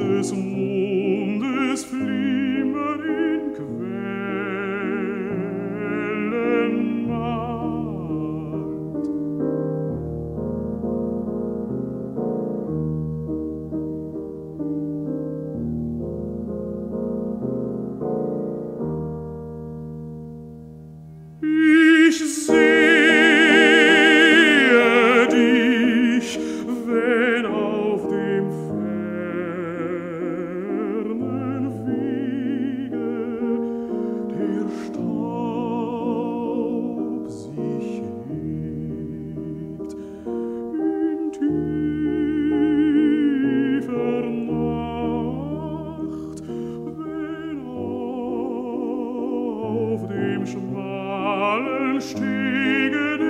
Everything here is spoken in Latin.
des mondes flimmer in dem schmalen Stege